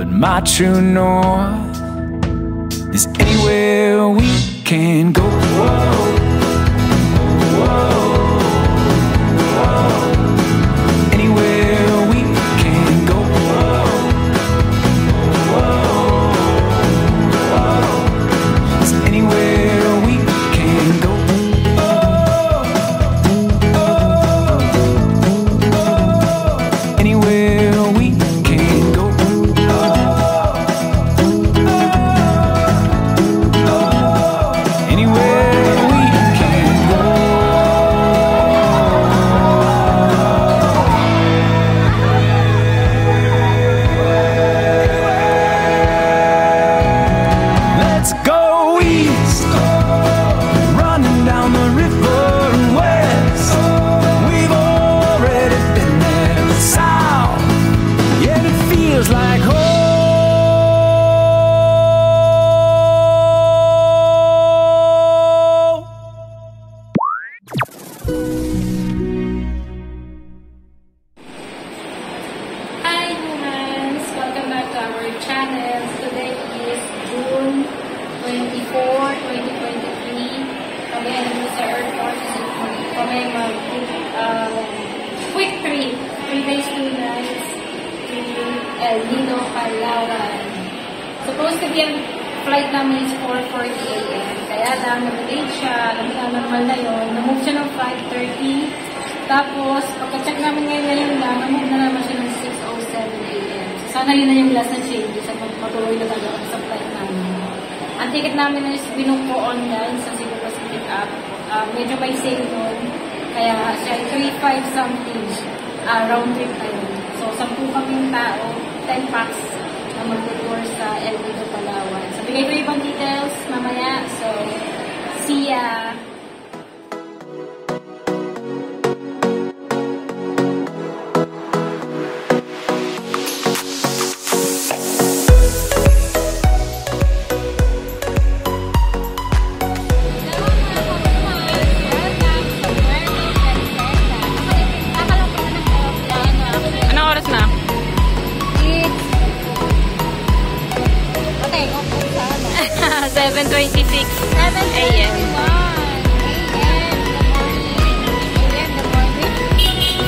But my true north is anywhere we can go. Whoa, Kami mag um, quick trip. 3 days, 2 nights to El Nido, Palawan. Supposed to be ang flight namin is 4.40 a.m. Kaya lang, nag-late siya. Alam na, normal na yun. Namove siya ng 5.30. Tapos, pagka-check namin ngayon ngayon lang, namove na naman siya ng 6.07 a.m. So, sana yun na yung last na changes at magpatuloy na talaga sa flight namin. Ang ticket namin is binuko ko online sa Cebu Pacific app. Ah, medyo may sale nun. Kaya siya ay 3.5 something ah, round trip yun. So, 10 kaming tao, 10 packs na mag-tour sa El Nido, Palawan. So, bigay ko ibang details mamaya. So, see ya! 7.26 a.m.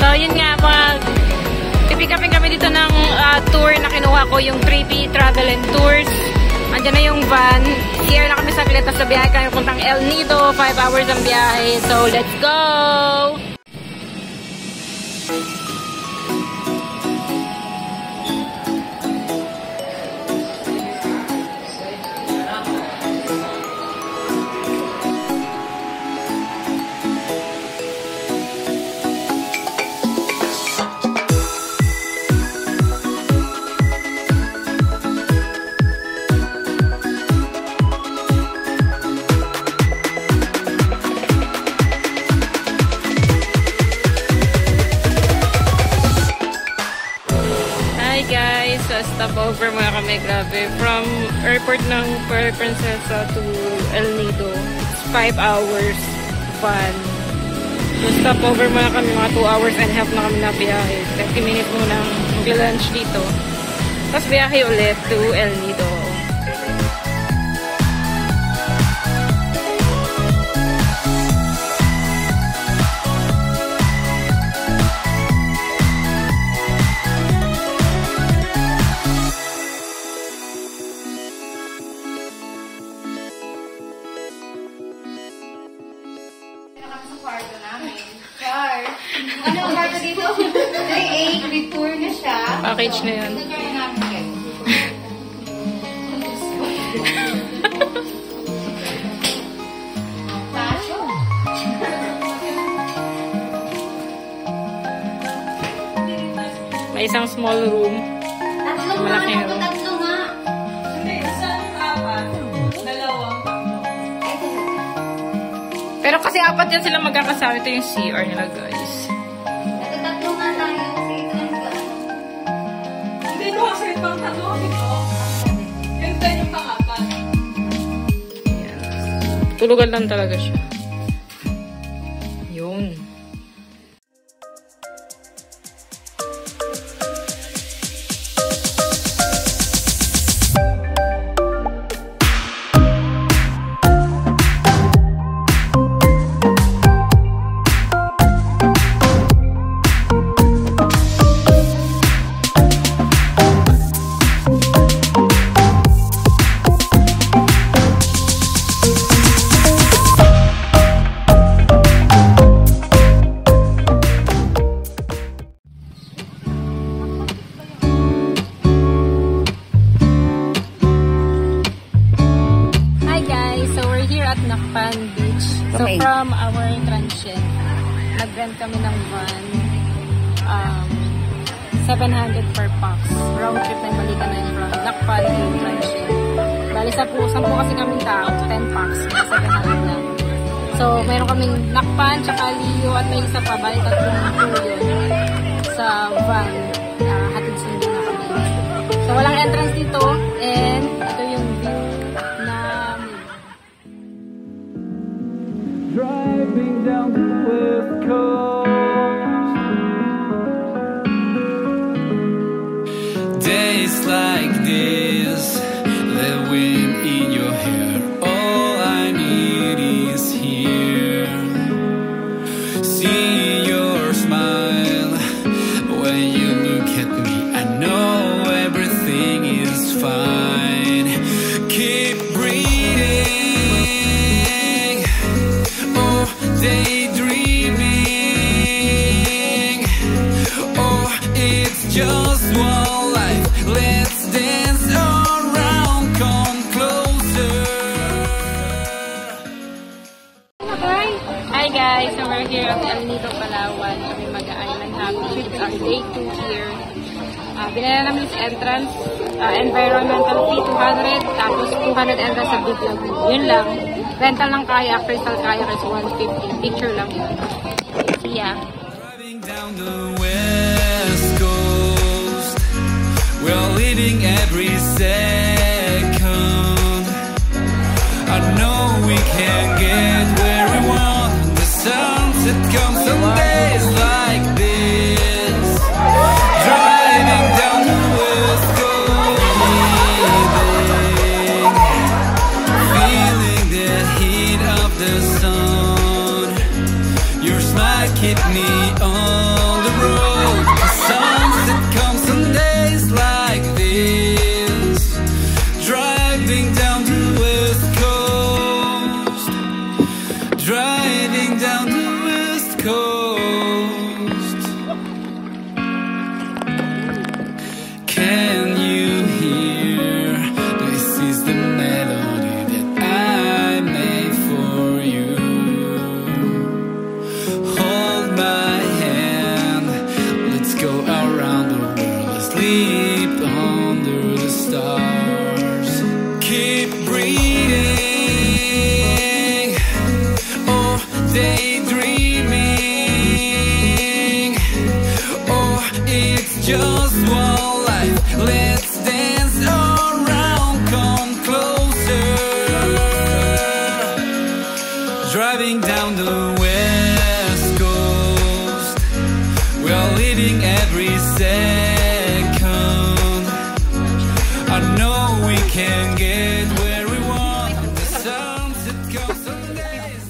So, yun nga, mag pipikapin kami dito ng ah, tour na kinuha ko, yung 3B Travel and Tours. Andiyan na yung van. Here na kami sa Kleta sa biyahe kami puntang El Nido. 5 hours ang biyahe. So, let's go! Hi stopover muna kami. Grabe. From airport ng Puerto Princesa to El Nido. It's 5 hours fun. So, stopover muna kami. Mga 2 hours and half na kami na biyahe. 30 minutes muna mag-lunch dito. Tapos biyahe ulit to El Nido. Char. Ano ang kwarto dito? 3-8, may tour na siya. Package na yun. Nagkaroon namin kayo. May isang small room. Tatlo nga, kasi apat yan sila magkakasama. Ito yung CR nila guys. Ito tatlo nga tayo. Kasi ito lang ba? Hindi ko kasi pang tatlo ito. Yung tayo yung pangapat. Tulugan lang talaga siya. Nag-rent kami ng van. Um, 700 per pax. Round trip na balikan na yun from Nakpan to transient. Bali sa po, 10 kasi kami tao, 10 pax, mga 700 na. So, meron kaming Nakpan, tsaka Leo, at may isa pa, bali tatlong po yun sa van. Uh, hatid sundo na kami. So, walang entrance dito, and ito yung na Driving down the west here at El Nido, Palawan. Kami mag-island happy. It's our day 2 here. Uh, namin sa entrance. Uh, environmental fee 200. Tapos 200 entrance sa Big. Yun lang. Rental ng kayak, crystal kayak is 150. Picture lang yun. See ya! Driving down the west coast, we're living every second. Driving just one life. Let's dance around, come closer. Driving down the west coast, we're living every second. I know we can get where we want. The sunset comes on days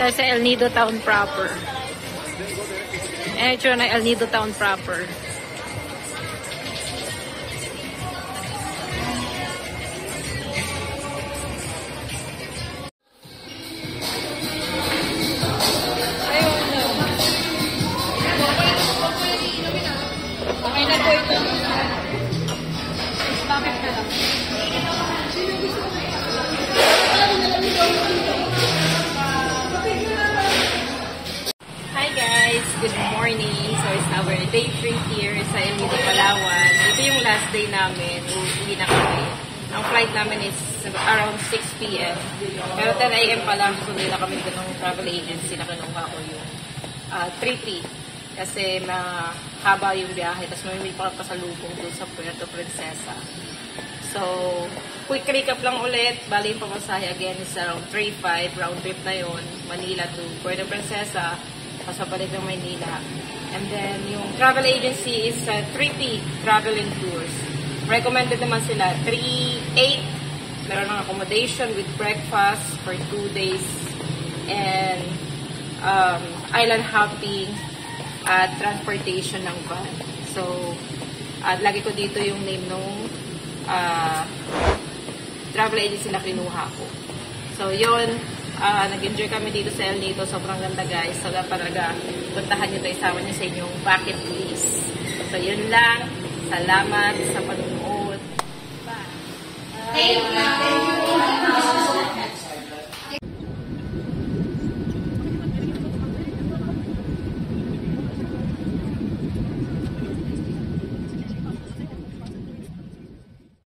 like sa El Nido Town proper. Ito na El Nido Town proper. Morning! So it's our day 3 here sa El Nido, Palawan. Ito yung last day namin. Uuwi na kami. Ang flight namin is around 6 p.m. Pero 10 a.m. pa lang tuloy na kami ng travel agency na kinuha ko yung uh, 3P. Kasi mahaba yung biyahe. Tapos may may pasalubong doon sa Puerto Princesa. So, quick recap lang ulit. Bali yung pamasahe again is around 3.5. Round trip na yon Manila to Puerto Princesa. Pasabalik ng Manila. And then, yung travel agency is uh, 3P Travel and Tours. Recommended naman sila 3.8. Meron ng accommodation with breakfast for 2 days. And um, island hopping at transportation ng van. So, at lagi ko dito yung name nung ah, travel agency na kinuha ko. So, yun. Ah, nag-enjoy kami dito sa El Nido. Sobrang ganda, guys. So, talaga puntahan nyo ito. Isama nyo sa inyong bucket list. So, yun lang. Salamat sa panonood. Bye! Thank you.